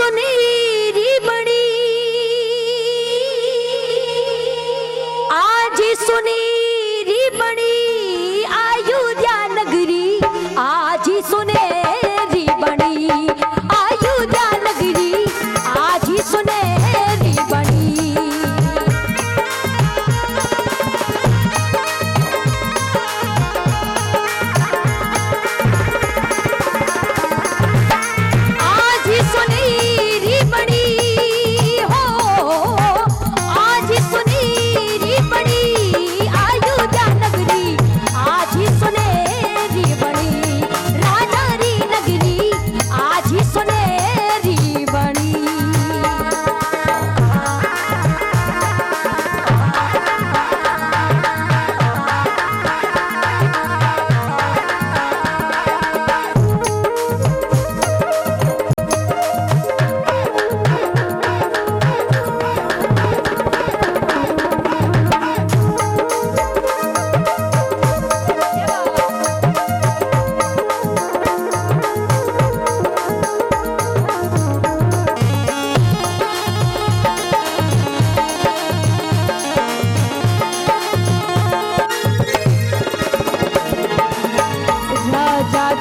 सुनेरी बड़ी। आज सुनेरी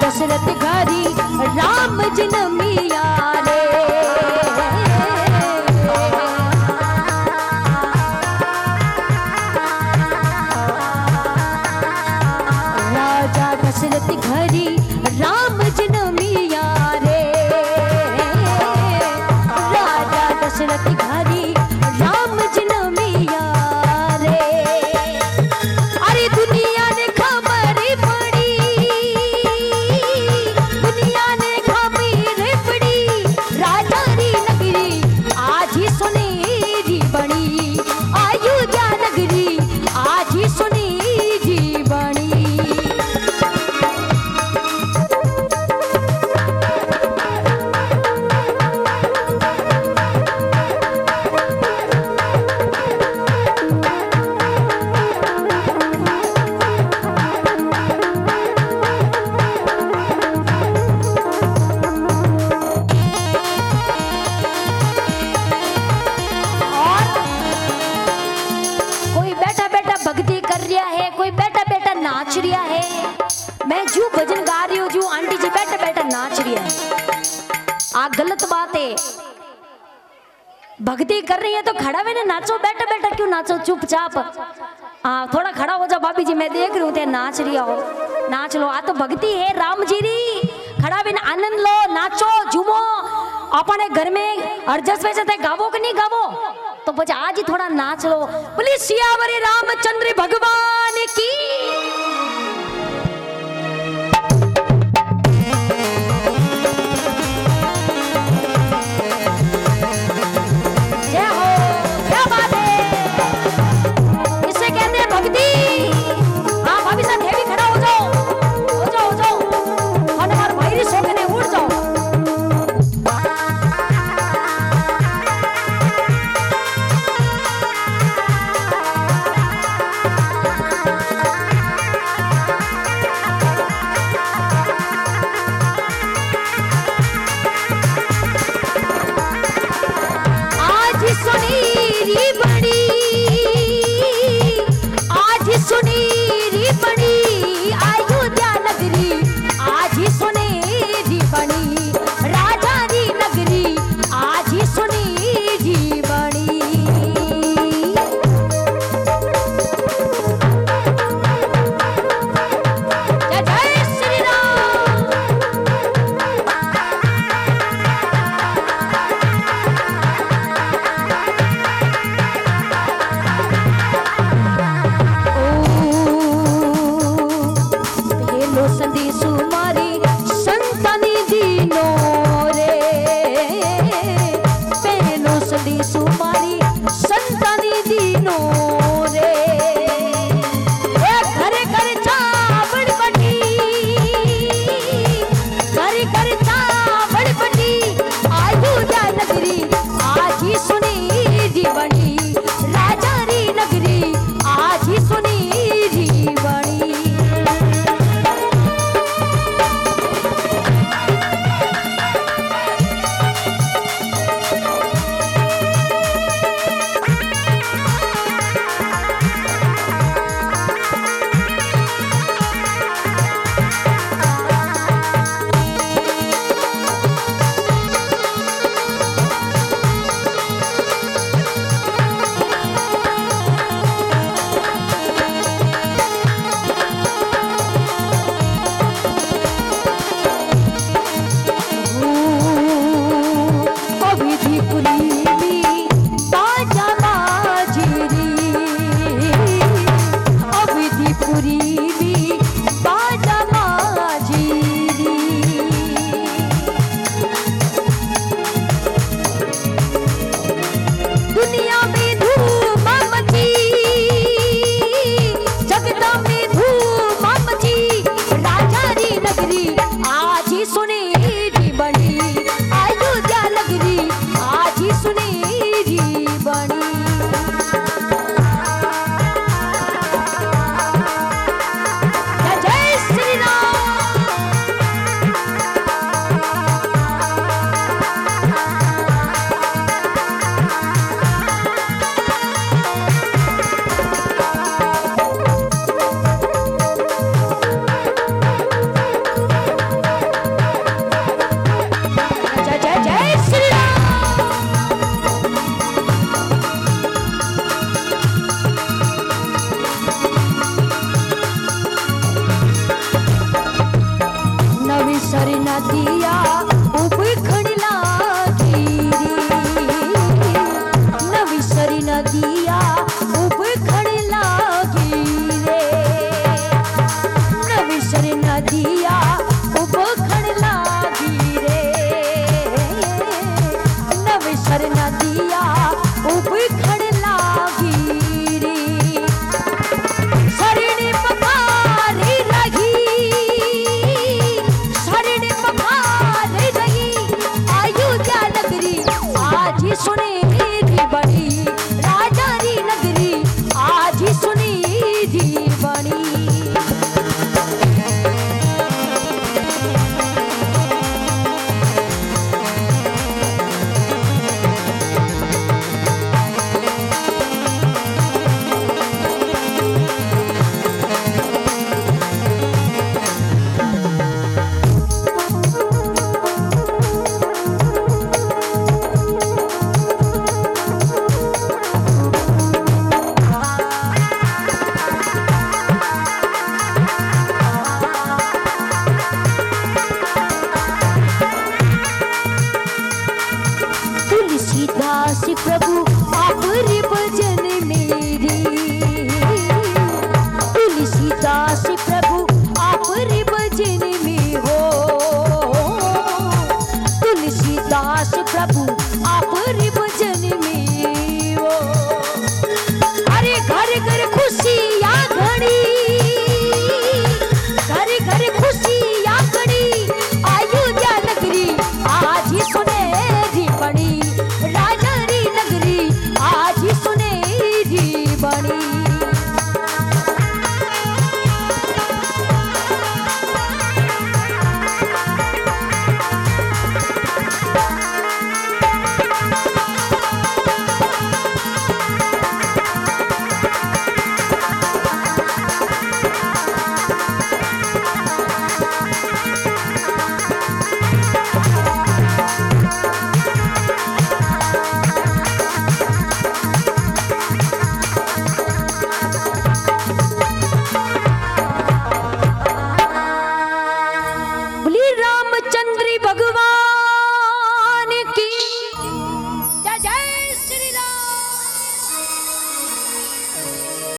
दशरथ घरी राम जनमिया मैं जू भजन गा रही हूँ, जू आंटी जी बैठा बैठा नाच रिया है। आ गलत बात है। भक्ति कर रही है तो खड़ा हुए ना नाचो, बैठा बैठा क्यों नाचो? चुपचाप। हाँ थोड़ा खड़ा हो जाओ भाभी जी, मैं देख रही हूँ नाच रिया हो। नाच लो। आ तो भक्ति है, राम जी री। खड़ा बिन आनंद लो, नाचो, झूमो। अपने घर में अर्जस वैसे थे गावो कि नहीं गावो? तो પછી आज ही थोड़ा नाच लो। बोले, सियावरी रामचंद्र भगवान की দিয়া